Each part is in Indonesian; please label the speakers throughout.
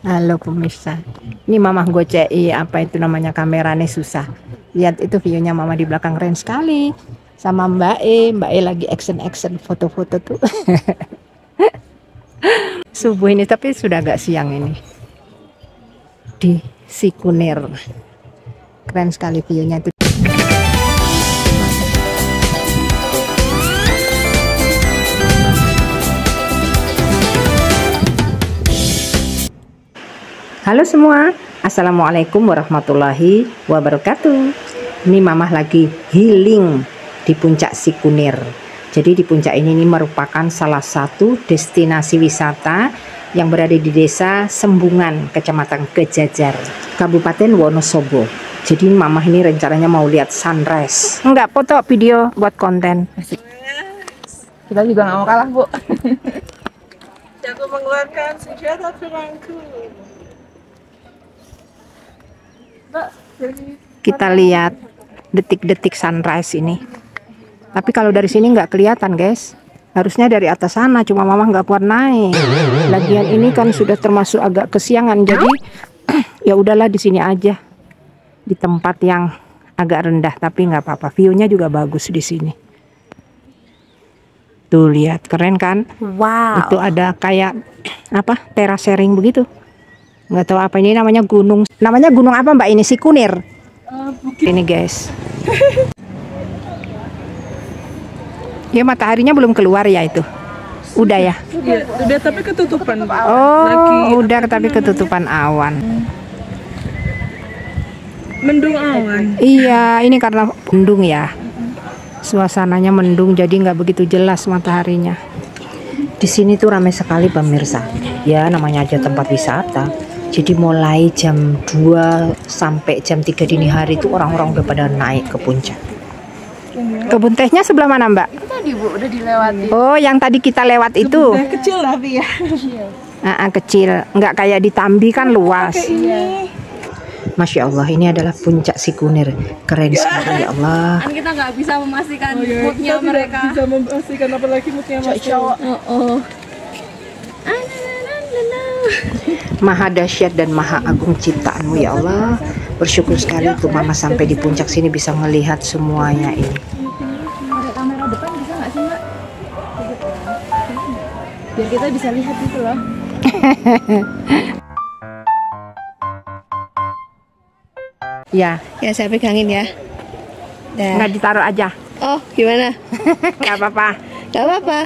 Speaker 1: Halo pemirsa, ini mama gocei apa itu namanya kameranya susah. Lihat itu videonya mama di belakang keren sekali. Sama Mbak E, Mbak E lagi action-action foto-foto tuh. Subuh ini tapi sudah agak siang ini. Di Sikunir. Keren sekali videonya itu. Halo semua, Assalamualaikum warahmatullahi wabarakatuh. Ini mamah lagi healing di puncak Sikunir. Jadi di puncak ini, ini merupakan salah satu destinasi wisata yang berada di desa Sembungan, Kecamatan Kejajar, Kabupaten Wonosobo. Jadi mamah ini rencananya mau lihat sunrise. Enggak foto video buat konten.
Speaker 2: Kita juga nggak mau kalah, Bu. Aku mengeluarkan senjata perangku.
Speaker 1: Kita lihat detik-detik sunrise ini. Tapi kalau dari sini nggak kelihatan, guys. Harusnya dari atas sana, cuma mama nggak kuat naik. Lagian ini kan sudah termasuk agak kesiangan, jadi ya udahlah di sini aja. Di tempat yang agak rendah, tapi nggak apa-apa. View-nya juga bagus di sini. Tuh lihat, keren kan?
Speaker 2: Wow.
Speaker 1: Itu ada kayak apa? Teras sharing begitu. Nggak tahu apa ini namanya gunung. Namanya gunung apa Mbak ini? Sikunir. Ini guys. ya mataharinya belum keluar ya itu. Udah ya.
Speaker 2: Iya, udah tapi ketutupan.
Speaker 1: Oh,
Speaker 2: Lagi
Speaker 1: udah tapi ketutupan awan.
Speaker 2: mendung awan.
Speaker 1: Iya, ini karena mendung ya. Suasananya mendung jadi nggak begitu jelas mataharinya. Di sini tuh ramai sekali pemirsa. Ya, namanya aja tempat wisata. Jadi mulai jam 2 sampai jam 3 dini hari itu orang-orang udah pada naik ke puncak. Kebun tehnya sebelah mana, Mbak?
Speaker 2: Tadi Bu udah dilewati.
Speaker 1: Oh, yang tadi kita lewat itu.
Speaker 2: Udah kecil tapi ya.
Speaker 1: Ah, ah, kecil, nggak kayak di Tambi kan luas.
Speaker 2: Iya.
Speaker 1: Masya Allah, ini adalah puncak Sikunir. Keren sekali, ya Allah.
Speaker 3: kan kita nggak bisa memastikan
Speaker 2: Oh, iya.
Speaker 3: moodnya
Speaker 2: Kita
Speaker 3: mereka
Speaker 2: bisa memastikan apalagi moodnya mas cowok.
Speaker 3: oh, oh.
Speaker 1: Maha dahsyat dan maha agung ciptaanmu ya Allah. Bersyukur sekali tuh mama sampai di puncak sini bisa melihat semuanya ini.
Speaker 3: kamera depan bisa nggak sih mbak biar kita bisa lihat gitu loh
Speaker 1: Ya,
Speaker 3: ya saya pegangin ya Dah.
Speaker 1: nggak ditaruh aja.
Speaker 3: oh gimana
Speaker 1: Nggak apa-apa.
Speaker 3: Gak apa-apa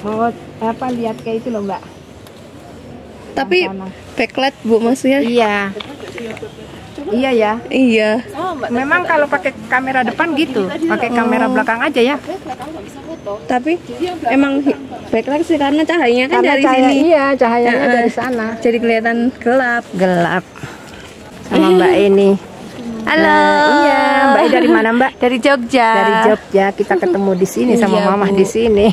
Speaker 1: Mau apa lihat kayak itu loh mbak.
Speaker 3: tapi backlight bu maksudnya
Speaker 1: Iya. Iya ya.
Speaker 3: iya
Speaker 1: Memang kalau pakai kamera depan gitu, pakai kamera belakang aja ya.
Speaker 3: tapi emang backlight sih karena cahayanya kan
Speaker 1: Karena
Speaker 3: dari
Speaker 1: cahaya,
Speaker 3: sini
Speaker 1: iya cahayanya
Speaker 3: Heeh.
Speaker 1: dari sana.
Speaker 3: jadi kelihatan gelap
Speaker 1: Gelap. Sama mbak ini.
Speaker 3: Halo.
Speaker 1: Nah, iya, mbak dari mana mbak?
Speaker 3: dari Jogja.
Speaker 1: Dari Jogja kita ketemu di sini sama
Speaker 3: Iya,
Speaker 1: mamah
Speaker 3: Bu.
Speaker 1: di sini.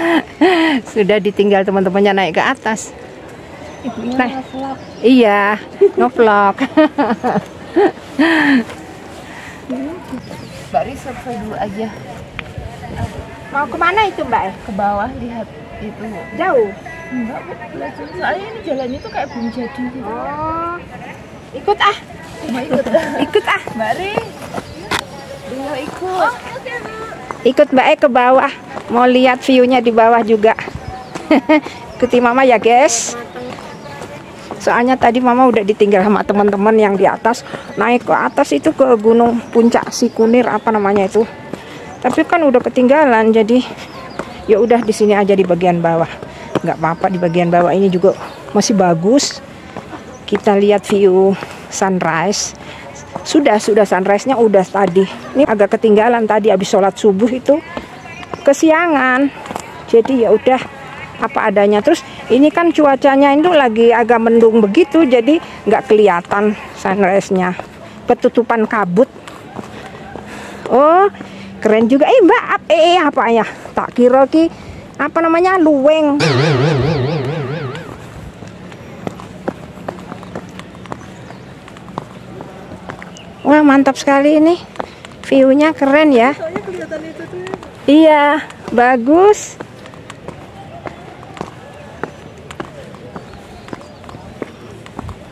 Speaker 1: Sudah ditinggal teman-temannya naik ke atas. Nah, iya ngevlog
Speaker 3: Mbak Ri survei dulu aja.
Speaker 1: Mau ke mana itu mbak?
Speaker 3: Ke bawah lihat itu.
Speaker 1: Jauh?
Speaker 3: Enggak Bu. Soalnya ini jalannya tuh kayak belum jadi gitu
Speaker 1: oh ikut ah.
Speaker 3: Mau ikut?
Speaker 1: Ikut ah.
Speaker 3: Mbak Ri Beliau ikut
Speaker 1: ikut mbak E ke bawah. Mau lihat viewnya di bawah juga. Ikuti mama ya guys. Soalnya tadi mama udah ditinggal sama teman-teman yang di atas. Naik ke atas itu ke gunung puncak Sikunir apa namanya itu. Tapi kan udah ketinggalan jadi ya udah di sini aja di bagian bawah. Nggak apa-apa di bagian bawah ini juga masih bagus kita lihat view sunrise. Sudah sudah sunrise nya udah tadi. Ini agak ketinggalan tadi habis sholat subuh itu. Kesiangan. Jadi ya udah apa adanya. Terus ini kan cuacanya itu lagi agak mendung begitu jadi nggak kelihatan sunrise nya ketutupan kabut. Oh keren juga. Eh mbak eh, eh apa ya? Tak kira ki apa namanya? Luweng Wah, mantap sekali ini. viewnya keren ya.
Speaker 2: ya.
Speaker 1: Iya, bagus.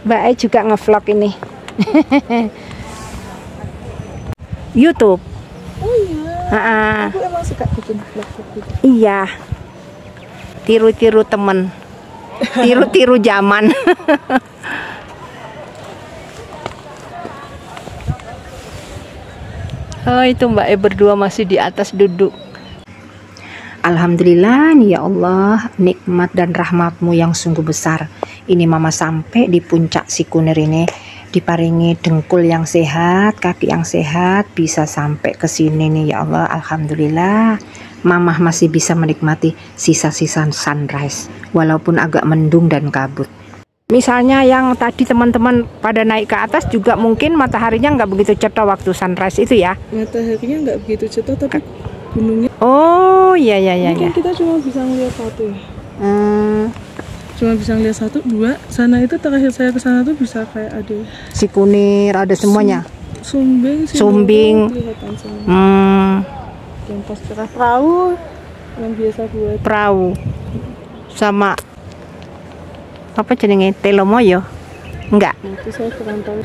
Speaker 1: Mbak E juga ngevlog ini. YouTube.
Speaker 2: Oh iya. Aku emang suka bikin vlog gitu.
Speaker 1: Iya. Tiru-tiru temen. Tiru-tiru zaman. oh, itu Mbak E berdua masih di atas duduk. Alhamdulillah ya Allah nikmat dan rahmatmu yang sungguh besar. Ini mama sampai di puncak si kunir ini. Diparingi dengkul yang sehat kaki yang sehat bisa sampai ke sini nih ya Allah. Alhamdulillah mama masih bisa menikmati sisa-sisa sunrise walaupun agak mendung dan kabut misalnya yang tadi teman-teman pada naik ke atas juga mungkin mataharinya nggak begitu cetok waktu sunrise itu ya
Speaker 2: Mataharinya nggak begitu cetok tapi gunungnya
Speaker 1: oh iya iya iya
Speaker 2: mungkin
Speaker 1: ya.
Speaker 2: kita cuma bisa ngeliat satu ya.
Speaker 1: Hmm.
Speaker 2: Cuma bisa ngeliat satu, dua. Sana itu terakhir saya ke sana tuh bisa kayak ada
Speaker 1: si kunir ada semuanya
Speaker 2: sumbing, si
Speaker 1: Sumbing.
Speaker 2: Semua.
Speaker 1: hmm,
Speaker 2: Yang pas cerah perahu yang biasa buat
Speaker 1: perahu sama apa jenenge? Telomoyo enggak.
Speaker 2: Nah, itu saya kurang tahu.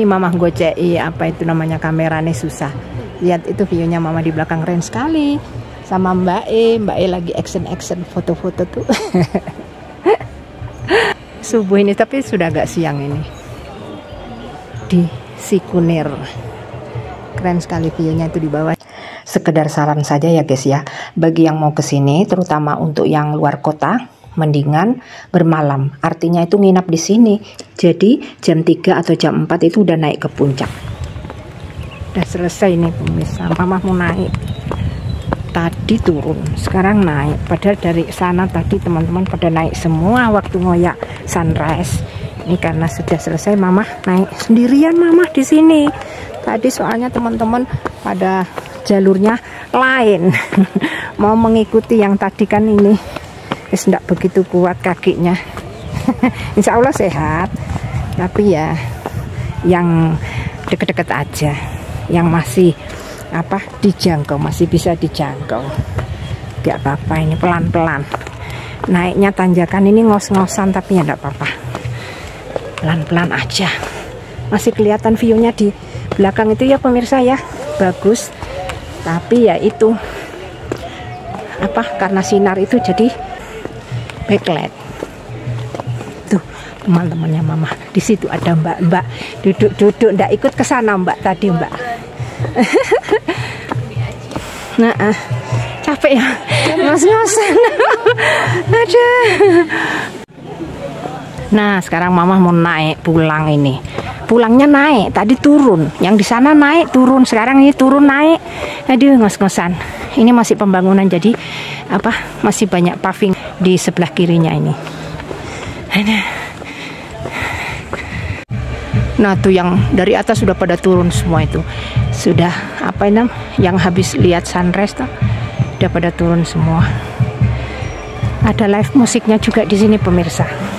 Speaker 1: ini mama gocei apa itu namanya? Kameranya susah. Lihat itu view-nya mama di belakang keren sekali. Sama mbak E mbak E lagi action action foto-foto tuh. Subuh ini tapi sudah agak siang ini. Di Sikunir keren sekali view-nya itu di bawah. Sekedar saran saja ya guys ya. Bagi yang mau ke sini terutama untuk yang luar kota mendingan bermalam. Artinya itu nginap di sini. Jadi jam 3 atau jam 4 itu udah naik ke puncak. Udah selesai nih pemirsa. Mama mau naik. Tadi turun sekarang naik. Padahal dari sana tadi teman-teman pada naik semua waktu ngoyak sunrise. Ini karena sudah selesai mama naik sendirian mama di sini tadi soalnya teman-teman pada jalurnya lain. Mau mengikuti yang tadi kan ini. Wis enggak begitu kuat kakinya. Insya Allah sehat. Tapi ya yang deket-deket aja. Yang masih apa dijangkau masih bisa dijangkau. Gak apa-apa ini pelan-pelan. Naiknya tanjakan ini ngos-ngosan tapi ya enggak apa-apa. Pelan-pelan aja. Masih kelihatan view-nya di belakang itu ya pemirsa ya. Bagus. Tapi ya itu apa karena sinar itu jadi backlight. Tuh teman-temannya mama di situ ada mbak-mbak duduk-duduk ndak ikut ke sana mbak tadi mbak. Nah ah, capek ya ngos-ngosan. Ada nah sekarang mama mau naik pulang ini pulangnya naik. Tadi turun. Yang di sana naik turun. Sekarang ini turun naik. Aduh ngos-ngosan. Ini masih pembangunan jadi apa masih banyak paving di sebelah kirinya ini. Nah tuh yang dari atas sudah pada turun semua itu. Sudah apa ini yang habis lihat sunrise tuh udah pada turun semua. Ada live musiknya juga di sini pemirsa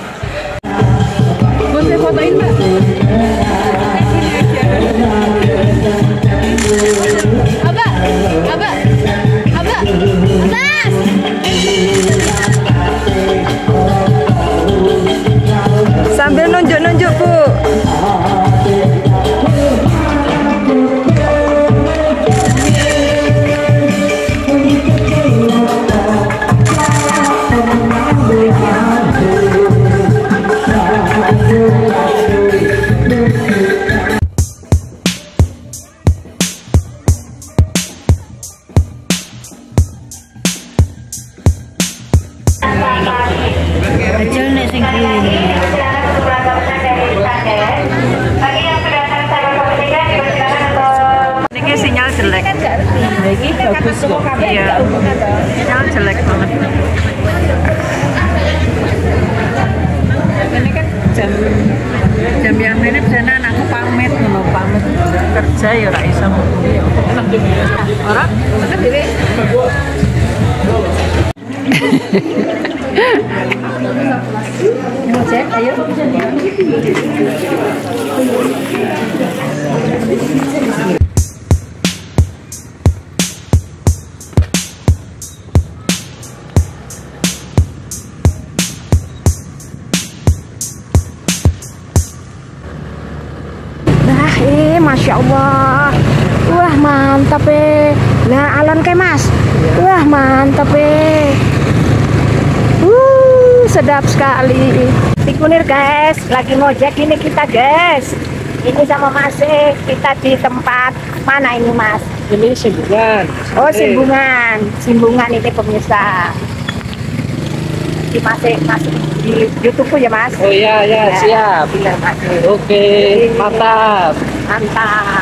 Speaker 1: Ini
Speaker 2: bagus kok.
Speaker 1: iya. Sinyal jelek banget.
Speaker 2: Ini kan jam
Speaker 1: jam yang ini bisa aku pamit ngono pamit. Kerja ya ora iso. Ora? Cek, ayo. Allah. Wah mantap eh. Nah alon ke mas. Wah mantap eh. Uh, sedap sekali. Tikunir guys, lagi ngojek ini kita guys. Ini sama Mas E, kita di tempat mana ini Mas?
Speaker 4: Ini singgungan.
Speaker 1: Oh Simbungan, Simbungan ini pemirsa. Di Mas E, Mas di YouTube ya Mas?
Speaker 4: Oh iya, ya, siap.
Speaker 1: Iya Mas. E.
Speaker 4: Oke, mantap.
Speaker 1: Mantap. Hmm.